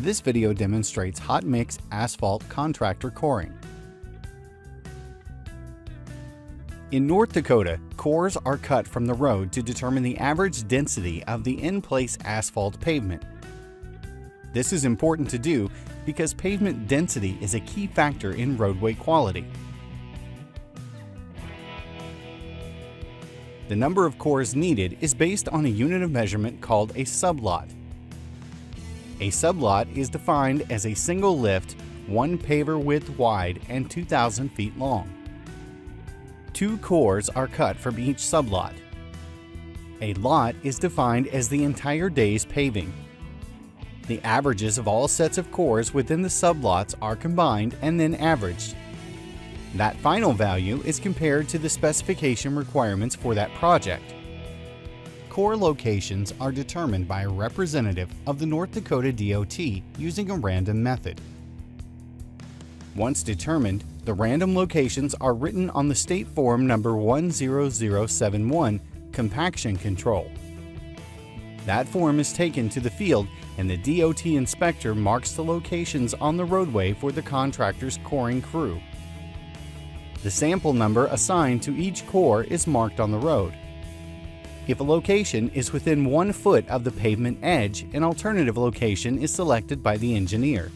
This video demonstrates hot mix asphalt contractor coring. In North Dakota, cores are cut from the road to determine the average density of the in-place asphalt pavement. This is important to do because pavement density is a key factor in roadway quality. The number of cores needed is based on a unit of measurement called a sublot. A sublot is defined as a single lift, one paver width wide and 2,000 feet long. Two cores are cut from each sublot. A lot is defined as the entire day's paving. The averages of all sets of cores within the sublots are combined and then averaged. That final value is compared to the specification requirements for that project core locations are determined by a representative of the North Dakota DOT using a random method. Once determined, the random locations are written on the State Form number 10071 Compaction Control. That form is taken to the field and the DOT inspector marks the locations on the roadway for the contractor's coring crew. The sample number assigned to each core is marked on the road. If a location is within one foot of the pavement edge, an alternative location is selected by the engineer.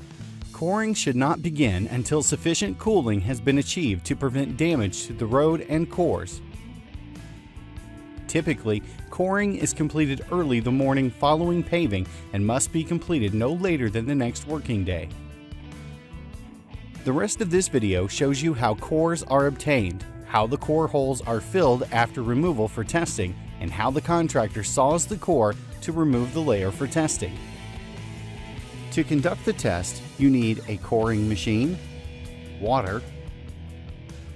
Coring should not begin until sufficient cooling has been achieved to prevent damage to the road and cores. Typically, coring is completed early the morning following paving and must be completed no later than the next working day. The rest of this video shows you how cores are obtained, how the core holes are filled after removal for testing, and how the contractor saws the core to remove the layer for testing. To conduct the test, you need a coring machine, water,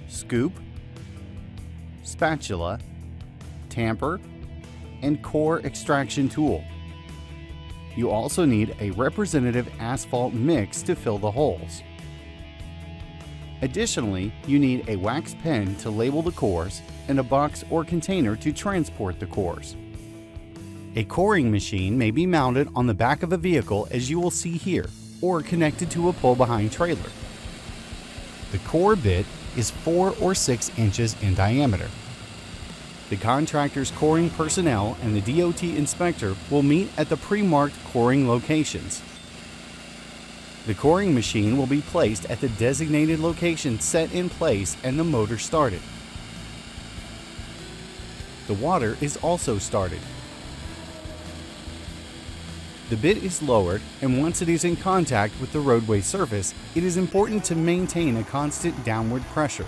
scoop, spatula, tamper, and core extraction tool. You also need a representative asphalt mix to fill the holes. Additionally, you need a wax pen to label the cores and a box or container to transport the cores. A coring machine may be mounted on the back of a vehicle as you will see here, or connected to a pull-behind trailer. The core bit is 4 or 6 inches in diameter. The contractor's coring personnel and the DOT inspector will meet at the pre-marked coring locations. The coring machine will be placed at the designated location set in place and the motor started. The water is also started. The bit is lowered and once it is in contact with the roadway surface, it is important to maintain a constant downward pressure.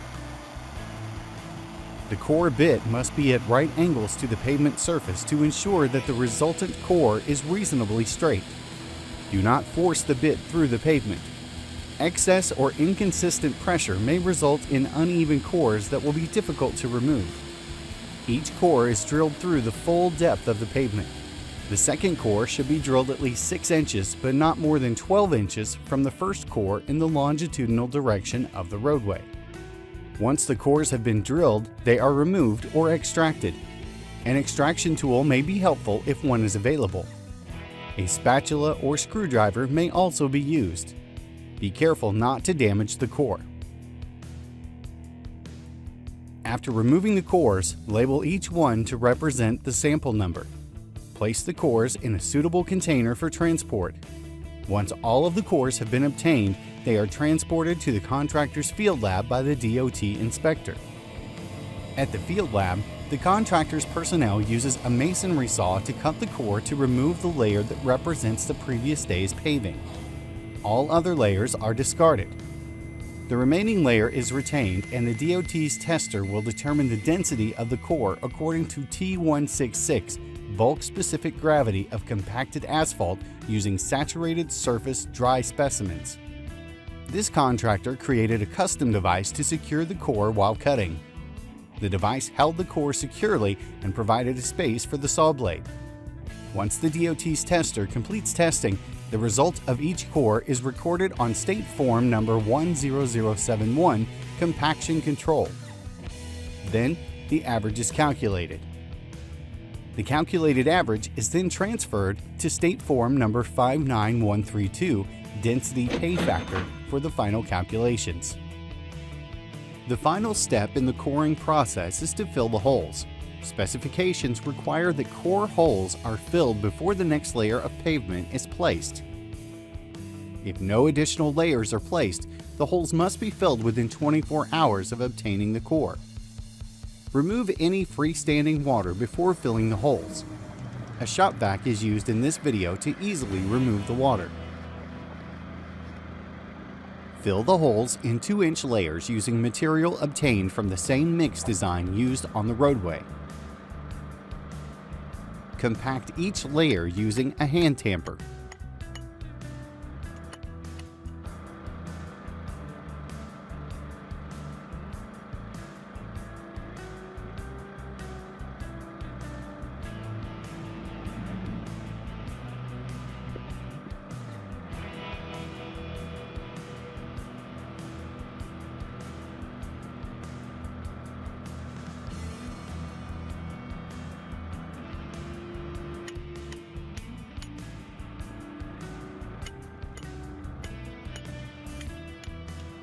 The core bit must be at right angles to the pavement surface to ensure that the resultant core is reasonably straight. Do not force the bit through the pavement. Excess or inconsistent pressure may result in uneven cores that will be difficult to remove. Each core is drilled through the full depth of the pavement. The second core should be drilled at least 6 inches but not more than 12 inches from the first core in the longitudinal direction of the roadway. Once the cores have been drilled, they are removed or extracted. An extraction tool may be helpful if one is available. A spatula or screwdriver may also be used. Be careful not to damage the core. After removing the cores, label each one to represent the sample number. Place the cores in a suitable container for transport. Once all of the cores have been obtained, they are transported to the contractor's field lab by the DOT inspector. At the field lab, the contractor's personnel uses a masonry saw to cut the core to remove the layer that represents the previous day's paving. All other layers are discarded. The remaining layer is retained and the DOT's tester will determine the density of the core according to T166 bulk specific gravity of compacted asphalt using saturated surface dry specimens. This contractor created a custom device to secure the core while cutting. The device held the core securely and provided a space for the saw blade. Once the DOT's tester completes testing, the result of each core is recorded on State Form number 10071 Compaction Control. Then, the average is calculated. The calculated average is then transferred to State Form number 59132 Density Pay Factor for the final calculations. The final step in the coring process is to fill the holes. Specifications require that core holes are filled before the next layer of pavement is placed. If no additional layers are placed, the holes must be filled within 24 hours of obtaining the core. Remove any freestanding water before filling the holes. A shop vac is used in this video to easily remove the water. Fill the holes in 2-inch layers using material obtained from the same mix design used on the roadway. Compact each layer using a hand tamper.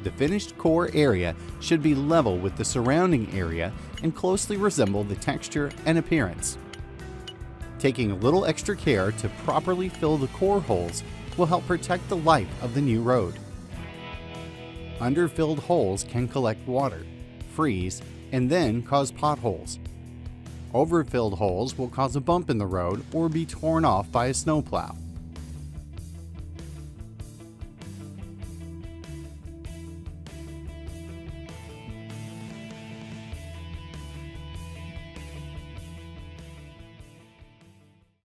The finished core area should be level with the surrounding area and closely resemble the texture and appearance. Taking a little extra care to properly fill the core holes will help protect the life of the new road. Underfilled holes can collect water, freeze, and then cause potholes. Overfilled holes will cause a bump in the road or be torn off by a snowplow.